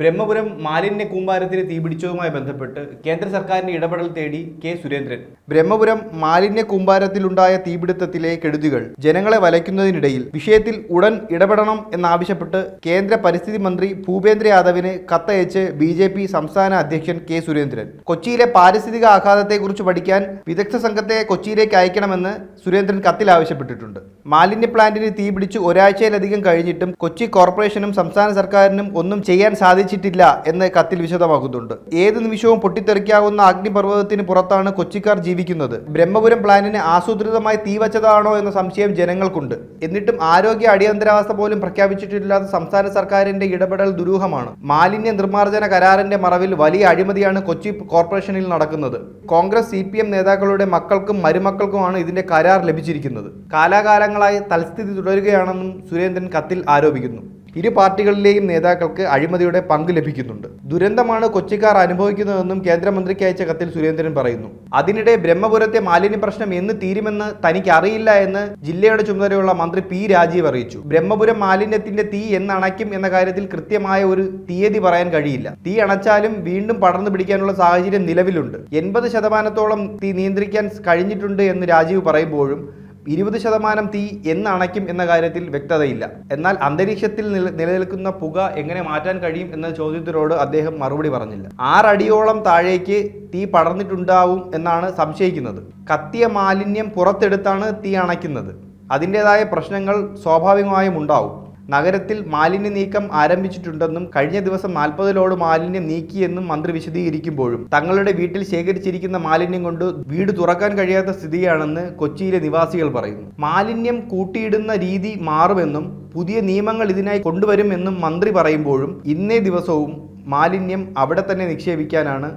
ബ്രഹ്മപുരം മാലിന്യ കൂമ്പാരത്തിന് തീപിടിച്ചതുമായി ബന്ധപ്പെട്ട് കേന്ദ്ര സർക്കാരിന്റെ ഇടപെടൽ തേടി കെ സുരേന്ദ്രൻ. ബ്രഹ്മപുരം മാലിന്യ കൂമ്പാരത്തിലുണ്ടായ തീപിടുത്തത്തിലെ കെടുതികൾ ജനങ്ങളെ വലയ്ക്കുന്നതിനിടയിൽ വിഷയത്തിൽ ഉടൻ ഇടപെടണം എന്നാവശ്യപ്പെട്ട് കേന്ദ്ര പരിസ്ഥിതി മന്ത്രി ഭൂപേന്ദ്ര യാദവിന് കത്തയച്ച് ബി ജെ പി സംസ്ഥാന അധ്യക്ഷൻ കെ സുരേന്ദ്രൻ. കൊച്ചിയിലെ പാരിസ്ഥിതിക ആഘാതത്തെക്കുറിച്ച് പഠിക്കാൻ വിദഗ്ധ സംഘത്തെ കൊച്ചിയിലേക്ക് അയക്കണമെന്ന് സുരേന്ദ്രൻ കത്തിൽ ആവശ്യപ്പെട്ടിട്ടുണ്ട്. മാലിന്യ പ്ലാന്റിന് തീപിടിച്ച് ഒരാഴ്ചയിലധികം കഴിഞ്ഞിട്ടും കൊച്ചി കോർപ്പറേഷനും സംസ്ഥാന സർക്കാരിനും ഒന്നും ചെയ്യാൻ സാധിച്ചിട്ടില്ല എന്ന് കത്തിൽ വിശദമാക്കുന്നുണ്ട്. ഏത് നിമിഷവും പൊട്ടിത്തെറിക്കാവുന്ന അഗ്നിപർവതത്തിന് പുറത്താണ് കൊച്ചിക്കാർ ജീവിക്കുന്നത്. ബ്രഹ്മപുരം പ്ലാനിന് ആസൂത്രിതമായി തീ വച്ചതാണോ എന്ന സംശയം ജനങ്ങൾക്കുണ്ട്. എന്നിട്ടും ആരോഗ്യ അടിയന്തരാവസ്ഥ പോലും പ്രഖ്യാപിച്ചിട്ടില്ലാത്ത സംസ്ഥാന സർക്കാരിന്റെ ഇടപെടൽ ദുരൂഹമാണ്. മാലിന്യ നിർമ്മാർജന കരാറിന്റെ മറവിൽ വലിയ അഴിമതിയാണ് കൊച്ചി കോർപ്പറേഷനിൽ നടക്കുന്നത്. കോൺഗ്രസ് സി നേതാക്കളുടെ മക്കൾക്കും മരുമക്കൾക്കുമാണ് ഇതിന്റെ കരാർ ലഭിച്ചിരിക്കുന്നത്. കാലാകാലങ്ങളായി തൽസ്ഥിതി തുടരുകയാണെന്നും സുരേന്ദ്രൻ കത്തിൽ ആരോപിക്കുന്നു. ഇരു പാർട്ടികളിലെയും നേതാക്കൾക്ക് അഴിമതിയുടെ പങ്ക് ലഭിക്കുന്നുണ്ട്. ദുരന്തമാണ് കൊച്ചിക്കാർ അനുഭവിക്കുന്നതെന്നും കേന്ദ്രമന്ത്രിക്ക് അയച്ച കത്തിൽ സുരേന്ദ്രൻ പറയുന്നു. അതിനിടെ ബ്രഹ്മപുരത്തെ മാലിന്യ പ്രശ്നം എന്ന് തീരുമെന്ന് തനിക്ക് അറിയില്ല എന്ന് ജില്ലയുടെ ചുമതലയുള്ള മന്ത്രി പി രാജീവ് അറിയിച്ചു. ബ്രഹ്മപുരം മാലിന്യത്തിന്റെ തീ എന്നണയ്ക്കും എന്ന കാര്യത്തിൽ കൃത്യമായ ഒരു തീയതി പറയാൻ കഴിയില്ല. തീ അണച്ചാലും വീണ്ടും പടർന്നു പിടിക്കാനുള്ള സാഹചര്യം നിലവിലുണ്ട്. എൺപത് ശതമാനത്തോളം തീ നിയന്ത്രിക്കാൻ കഴിഞ്ഞിട്ടുണ്ട് എന്ന് രാജീവ് പറയുമ്പോഴും ഇരുപത് ശതമാനം തീ എന്നണയ്ക്കും എന്ന കാര്യത്തിൽ വ്യക്തതയില്ല. എന്നാൽ അന്തരീക്ഷത്തിൽ നിലനിൽക്കുന്ന പുക എങ്ങനെ മാറ്റാൻ കഴിയും എന്ന ചോദ്യത്തിനോട് അദ്ദേഹം മറുപടി പറഞ്ഞില്ല. ആറടിയോളം താഴേക്ക് തീ പടർന്നിട്ടുണ്ടാവും എന്നാണ് സംശയിക്കുന്നത്. കത്തിയ മാലിന്യം പുറത്തെടുത്താണ് തീ അണയ്ക്കുന്നത്. അതിന്റെതായ പ്രശ്നങ്ങൾ സ്വാഭാവികമായും ഉണ്ടാവും. നഗരത്തിൽ മാലിന്യ നീക്കം ആരംഭിച്ചിട്ടുണ്ടെന്നും കഴിഞ്ഞ ദിവസം നാൽപ്പതിലോട് മാലിന്യം നീക്കിയെന്നും മന്ത്രി വിശദീകരിക്കുമ്പോഴും തങ്ങളുടെ വീട്ടിൽ ശേഖരിച്ചിരിക്കുന്ന മാലിന്യം കൊണ്ട് വീട് തുറക്കാൻ കഴിയാത്ത സ്ഥിതിയാണെന്ന് കൊച്ചിയിലെ നിവാസികൾ പറയുന്നു. മാലിന്യം കൂട്ടിയിടുന്ന രീതി മാറുമെന്നും പുതിയ നിയമങ്ങൾ ഇതിനായി കൊണ്ടുവരുമെന്നും മന്ത്രി പറയുമ്പോഴും ഇന്നേ ദിവസവും മാലിന്യം അവിടെ തന്നെ നിക്ഷേപിക്കാനാണ്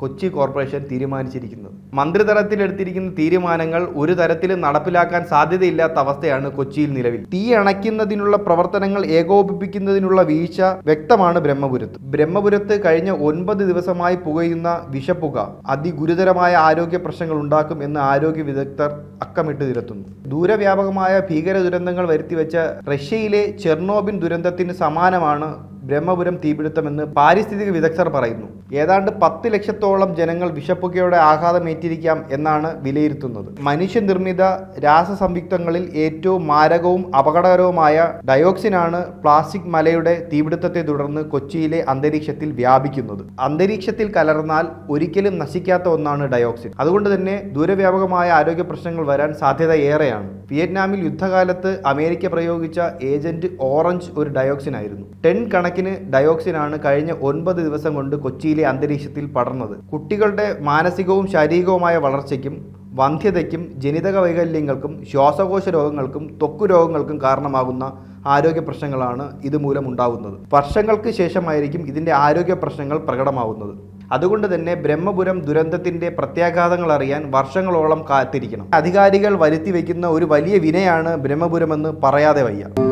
കൊച്ചി കോർപ്പറേഷൻ തീരുമാനിച്ചിരിക്കുന്നത്. മന്ത്രിതലത്തിൽ എടുത്തിരിക്കുന്ന തീരുമാനങ്ങൾ ഒരു തരത്തിലും നടപ്പിലാക്കാൻ സാധ്യതയില്ലാത്ത അവസ്ഥയാണ് കൊച്ചിയിൽ നിലവിൽ. തീ അണയ്ക്കുന്നതിനുള്ള പ്രവർത്തനങ്ങൾ ഏകോപിപ്പിക്കുന്നതിനുള്ള വീഴ്ച വ്യക്തമാണ് ബ്രഹ്മപുരത്ത്. ബ്രഹ്മപുരത്ത് കഴിഞ്ഞ ഒൻപത് ദിവസമായി പുകയുന്ന വിഷപ്പുക അതിഗുരുതരമായ ആരോഗ്യ പ്രശ്നങ്ങൾ ഉണ്ടാക്കും എന്ന് ആരോഗ്യ വിദഗ്ധർ അക്കമിട്ട് നിരത്തുന്നു. ദൂരവ്യാപകമായ ഭീകര ദുരന്തങ്ങൾ വരുത്തിവെച്ച റഷ്യയിലെ ചെർണോബിൻ ദുരന്തത്തിന് സമാനമാണ് ബ്രഹ്മപുരം തീപിടുത്തമെന്ന് പാരിസ്ഥിതിക വിദഗ്ധർ പറയുന്നു. ഏതാണ്ട് പത്ത് ലക്ഷത്തോളം ജനങ്ങൾ വിഷപ്പുകയുടെ ആഘാതമേറ്റിരിക്കാം എന്നാണ് വിലയിരുത്തുന്നത്. മനുഷ്യനിർമ്മിത രാസസംയുക്തങ്ങളിൽ ഏറ്റവും മാരകവും അപകടകരവുമായ ഡയോക്സിനാണ് പ്ലാസ്റ്റിക് മലയുടെ തീപിടുത്തത്തെ തുടർന്ന് കൊച്ചിയിലെ അന്തരീക്ഷത്തിൽ വ്യാപിക്കുന്നത്. അന്തരീക്ഷത്തിൽ കലർന്നാൽ ഒരിക്കലും നശിക്കാത്ത ഒന്നാണ് ഡയോക്സിൻ. അതുകൊണ്ട് തന്നെ ദൂരവ്യാപകമായ ആരോഗ്യ പ്രശ്നങ്ങൾ വരാൻ സാധ്യത ഏറെയാണ്. വിയറ്റ്നാമിൽ യുദ്ധകാലത്ത് അമേരിക്ക പ്രയോഗിച്ച ഏജന്റ് ഓറഞ്ച് ഒരു ഡയോക്സിൻ ആയിരുന്നു ടെൻ കണക്കിന് ഡയോക്സിനാണ് കഴിഞ്ഞ ഒൻപത് ദിവസം കൊണ്ട് കൊച്ചിയിലെ അന്തരീക്ഷത്തിൽ പടർന്നത്. കുട്ടികളുടെ മാനസികവും ശാരീരികവുമായ വളർച്ചയ്ക്കും വന്ധ്യതയ്ക്കും ജനിതക വൈകല്യങ്ങൾക്കും ശ്വാസകോശ രോഗങ്ങൾക്കും തൊക്കു രോഗങ്ങൾക്കും കാരണമാകുന്ന ആരോഗ്യ പ്രശ്നങ്ങളാണ് ഇതുമൂലം ഉണ്ടാകുന്നത് വർഷങ്ങൾക്ക് ശേഷമായിരിക്കും ഇതിന്റെ ആരോഗ്യ പ്രശ്നങ്ങൾ പ്രകടമാവുന്നത്. അതുകൊണ്ട് തന്നെ ബ്രഹ്മപുരം ദുരന്തത്തിന്റെ പ്രത്യാഘാതങ്ങൾ അറിയാൻ വർഷങ്ങളോളം കാത്തിരിക്കണം. അധികാരികൾ വരുത്തി വയ്ക്കുന്ന ഒരു വലിയ വിനയാണ് ബ്രഹ്മപുരമെന്ന് പറയാതെ വയ്യ.